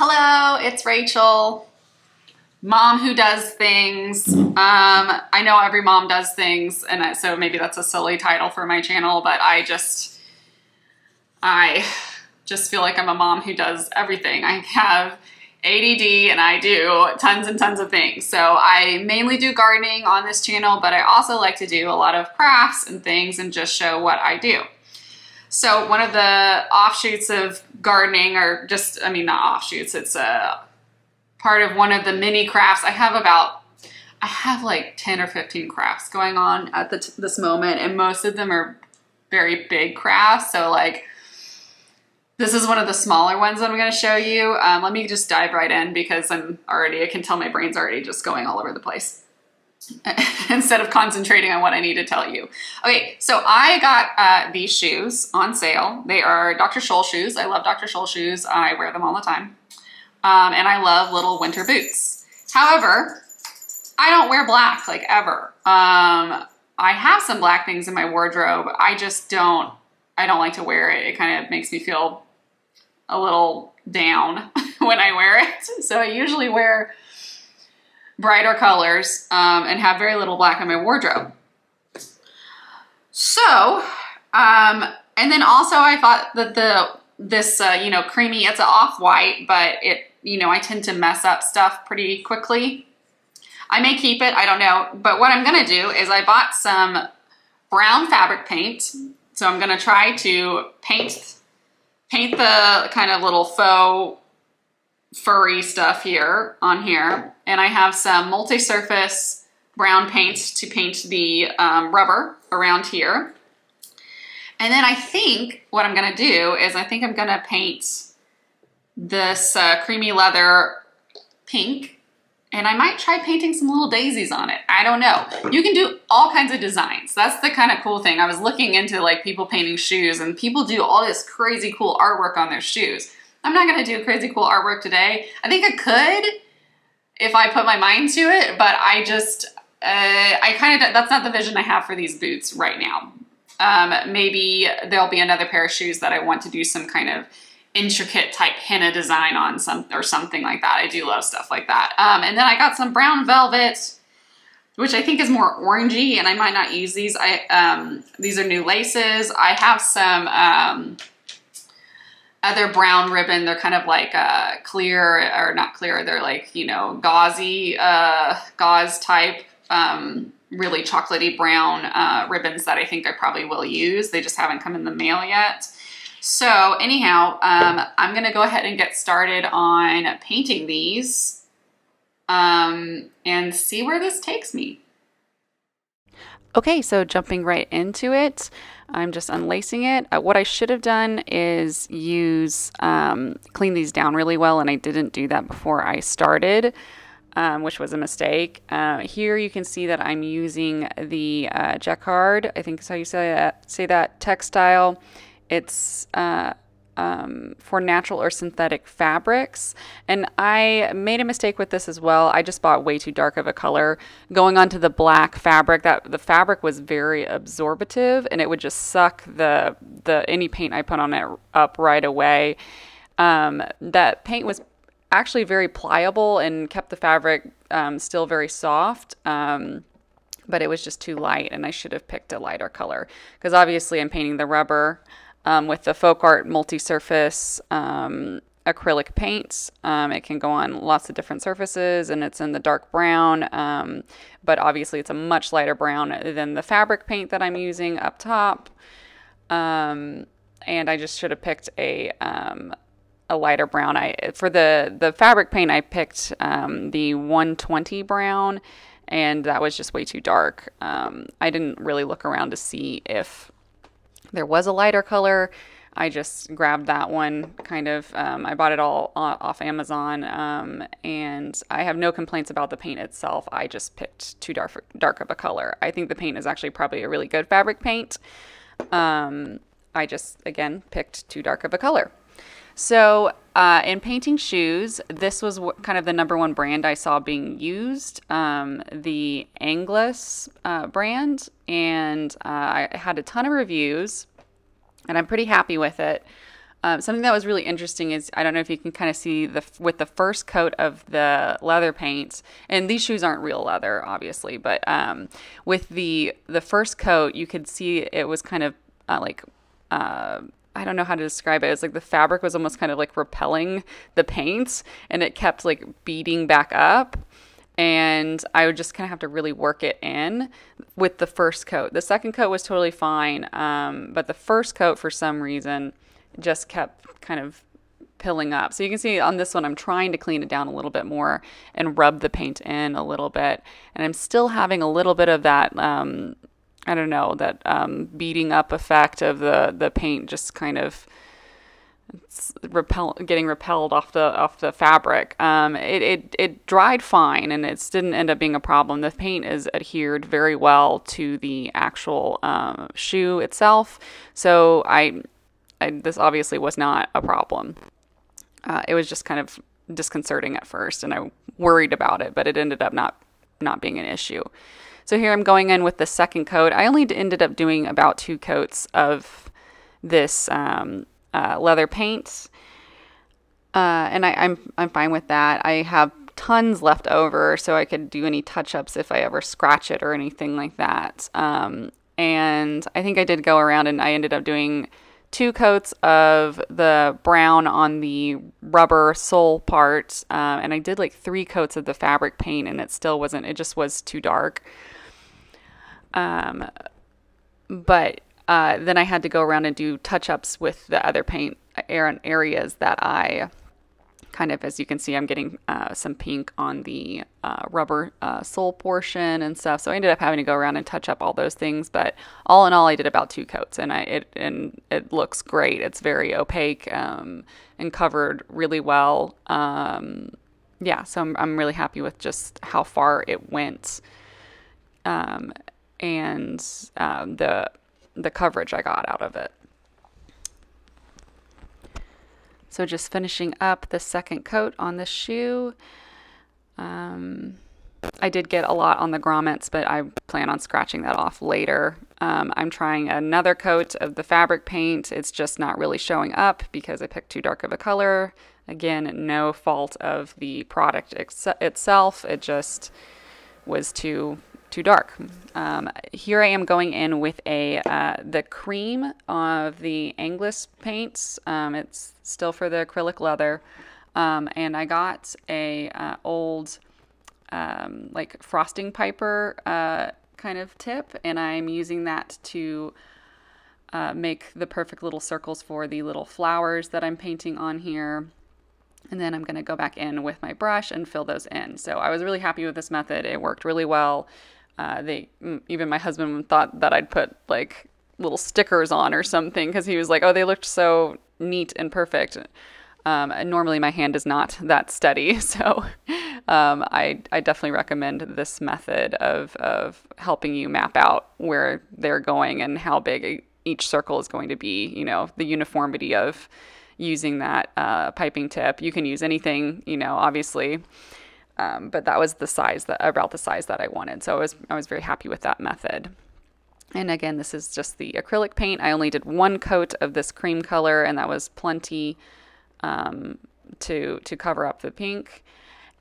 Hello, it's Rachel, mom who does things. Um, I know every mom does things, and so maybe that's a silly title for my channel, but I just, I just feel like I'm a mom who does everything. I have ADD and I do tons and tons of things. So I mainly do gardening on this channel, but I also like to do a lot of crafts and things and just show what I do. So one of the offshoots of gardening or just, I mean, not offshoots, it's a part of one of the mini crafts. I have about, I have like 10 or 15 crafts going on at this moment and most of them are very big crafts. So like, this is one of the smaller ones that I'm going to show you. Um, let me just dive right in because I'm already, I can tell my brain's already just going all over the place. instead of concentrating on what I need to tell you. Okay, so I got uh, these shoes on sale. They are Dr. Scholl shoes. I love Dr. Scholl shoes. I wear them all the time. Um, and I love little winter boots. However, I don't wear black like ever. Um, I have some black things in my wardrobe. I just don't, I don't like to wear it. It kind of makes me feel a little down when I wear it. So I usually wear brighter colors um, and have very little black in my wardrobe. So, um, and then also I thought that the this uh, you know creamy it's an off-white but it you know I tend to mess up stuff pretty quickly. I may keep it, I don't know. But what I'm gonna do is I bought some brown fabric paint. So I'm gonna try to paint paint the kind of little faux furry stuff here on here. And I have some multi-surface brown paint to paint the um, rubber around here. And then I think what I'm gonna do is I think I'm gonna paint this uh, creamy leather pink and I might try painting some little daisies on it. I don't know. You can do all kinds of designs. That's the kind of cool thing. I was looking into like people painting shoes and people do all this crazy cool artwork on their shoes. I'm not gonna do crazy cool artwork today. I think I could if I put my mind to it, but I just, uh, I kind of, that's not the vision I have for these boots right now. Um, maybe there'll be another pair of shoes that I want to do some kind of intricate type henna design on some or something like that. I do love stuff like that. Um, and then I got some brown velvet, which I think is more orangey, and I might not use these. I um, these are new laces. I have some um, other brown ribbon. They're kind of like uh, clear or not clear. They're like, you know, gauzy, uh, gauze type, um, really chocolatey brown uh, ribbons that I think I probably will use. They just haven't come in the mail yet. So anyhow, um, I'm going to go ahead and get started on painting these um, and see where this takes me. Okay, so jumping right into it, I'm just unlacing it. Uh, what I should have done is use, um, clean these down really well, and I didn't do that before I started, um, which was a mistake. Uh, here you can see that I'm using the uh, jacquard, I think is how you say that, say that textile. It's uh, um, for natural or synthetic fabrics. And I made a mistake with this as well. I just bought way too dark of a color. Going onto the black fabric, that the fabric was very absorbative and it would just suck the the any paint I put on it up right away. Um, that paint was actually very pliable and kept the fabric um, still very soft. Um, but it was just too light and I should have picked a lighter color because obviously I'm painting the rubber um, with the FolkArt multi-surface um, acrylic paints. Um, it can go on lots of different surfaces and it's in the dark brown, um, but obviously it's a much lighter brown than the fabric paint that I'm using up top. Um, and I just should have picked a, um, a lighter brown. I For the, the fabric paint, I picked the 120 brown and that was just way too dark. I didn't really look around to see if there was a lighter color. I just grabbed that one kind of. Um, I bought it all off Amazon, um, and I have no complaints about the paint itself. I just picked too dark, dark of a color. I think the paint is actually probably a really good fabric paint. Um, I just, again, picked too dark of a color. So, uh, in painting shoes, this was kind of the number one brand I saw being used, um, the Angelus uh, brand, and uh, I had a ton of reviews, and I'm pretty happy with it. Um, something that was really interesting is I don't know if you can kind of see the with the first coat of the leather paint, and these shoes aren't real leather, obviously, but um, with the the first coat, you could see it was kind of uh, like uh, I don't know how to describe it. It's like the fabric was almost kind of like repelling the paint, and it kept like beating back up. And I would just kind of have to really work it in with the first coat. The second coat was totally fine, um, but the first coat, for some reason, just kept kind of pilling up. So you can see on this one, I'm trying to clean it down a little bit more and rub the paint in a little bit. And I'm still having a little bit of that, um, I don't know, that um, beating up effect of the, the paint just kind of repel getting repelled off the off the fabric. Um, it, it it dried fine and it didn't end up being a problem. The paint is adhered very well to the actual uh, shoe itself. So I I, this obviously was not a problem. Uh, it was just kind of disconcerting at first, and I worried about it, but it ended up not not being an issue. So here I'm going in with the second coat. I only ended up doing about two coats of this um, uh, leather paint, uh, and I, I'm I'm fine with that. I have tons left over, so I could do any touch ups if I ever scratch it or anything like that. Um, and I think I did go around and I ended up doing two coats of the brown on the rubber sole part, um, and I did like three coats of the fabric paint, and it still wasn't. It just was too dark. Um, but uh, then I had to go around and do touch ups with the other paint areas that I kind of, as you can see, I'm getting uh, some pink on the uh, rubber uh, sole portion and stuff. So I ended up having to go around and touch up all those things. But all in all, I did about two coats, and I it and it looks great. It's very opaque um, and covered really well. Um, yeah, so I'm I'm really happy with just how far it went, um, and um, the the coverage I got out of it. So just finishing up the second coat on the shoe. Um, I did get a lot on the grommets, but I plan on scratching that off later. Um, I'm trying another coat of the fabric paint. It's just not really showing up because I picked too dark of a color. Again, no fault of the product ex- itself. It just was too too dark. Um, here I am going in with a uh, the cream of the Angelus paints. Um, it's still for the acrylic leather, um, and I got a uh, old um, like frosting piper uh, kind of tip, and I'm using that to uh, make the perfect little circles for the little flowers that I'm painting on here. And then I'm going to go back in with my brush and fill those in. So I was really happy with this method. It worked really well. Uh, they even my husband thought that I'd put like little stickers on or something because he was like, "Oh, they looked so neat and perfect." Um, normally, my hand is not that steady, so um, I, I definitely recommend this method of, of helping you map out where they're going and how big each circle is going to be. You know, the uniformity of using that uh, piping tip. You can use anything, you know, obviously. Um, but that was the size that about the size that I wanted. So I was I was very happy with that method. And again, this is just the acrylic paint. I only did one coat of this cream color, and that was plenty um, to to cover up the pink.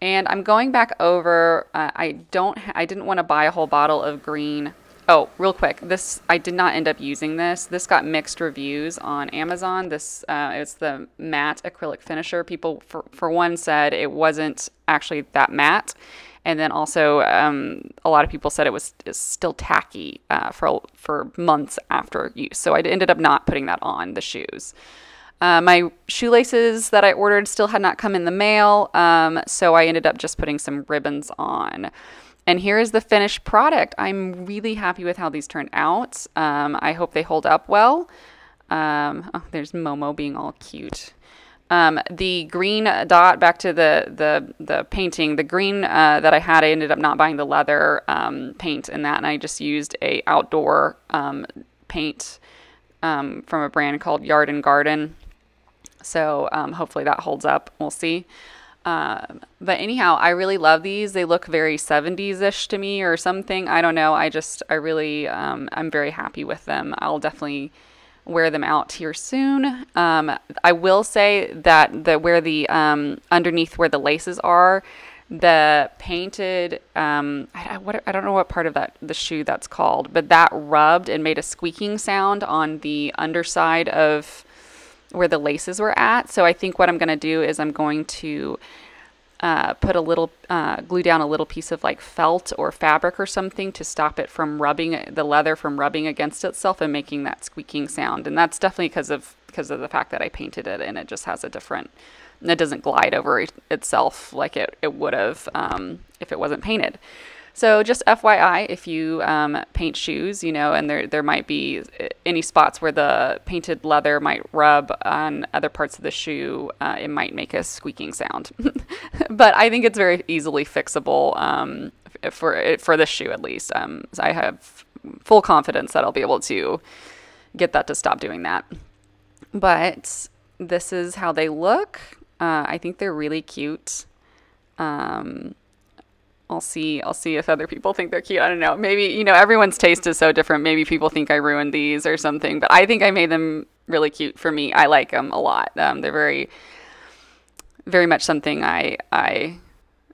And I'm going back over. Uh, I don't. I didn't want to buy a whole bottle of green Oh, real quick, this I did not end up using this. This got mixed reviews on Amazon. This uh, it's the matte acrylic finisher. People for for one said it wasn't actually that matte, and then also um, a lot of people said it was still tacky uh, for for months after use. So I ended up not putting that on the shoes. Uh, my shoelaces that I ordered still had not come in the mail, um, so I ended up just putting some ribbons on. And here is the finished product. I'm really happy with how these turned out. Um, I hope they hold up well. Um, oh, there's Momo being all cute. Um, the green dot, back to the the the painting. The green uh, that I had, I ended up not buying the leather um, paint in that, and I just used a outdoor um, paint um, from a brand called Yard and Garden. So hopefully that holds up. We'll see. Um, but anyhow, I really love these. They look very 70s ish to me or something. I don't know. I just, I really, um, I'm very happy with them. I'll definitely wear them out here soon. Um, I will say that the where the um, underneath where the laces are, the painted um, I, what, I don't know what part of that the shoe that's called, but that rubbed and made a squeaking sound on the underside of where the laces were at. So I think what I'm going to do is I'm going to uh, put a little uh, glue down a little piece of like felt or fabric or something to stop it from rubbing the leather from rubbing against itself and making that squeaking sound. And that's definitely because of because of the fact that I painted it and it just has a different it doesn't glide over itself like it, it would have um, if it wasn't painted. So just FYI, if you um, paint shoes, you know, and there there might be uh, any spots where the painted leather might rub on other parts of the shoe, uh, it might make a squeaking sound. but I think it's very easily fixable um, for for this shoe at least. Um, so I have full confidence that I'll be able to get that to stop doing that. But this is how they look. Uh, I think they're really cute. Um, I'll see. I'll see if other people think they're cute. I don't know. Maybe you know everyone's taste is so different. Maybe people think I ruined these or something, but I think I made them really cute for me. I like them a lot. Um, they're very, very much something I I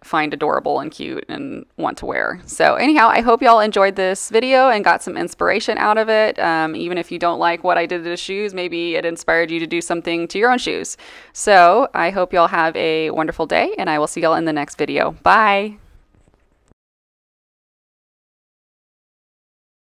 find adorable and cute and want to wear. So anyhow, I hope y'all enjoyed this video and got some inspiration out of it. Um, even if you don't like what I did to the shoes, maybe it inspired you to do something to your own shoes. So I hope y'all have a wonderful day and I will see y'all in the next video. Bye.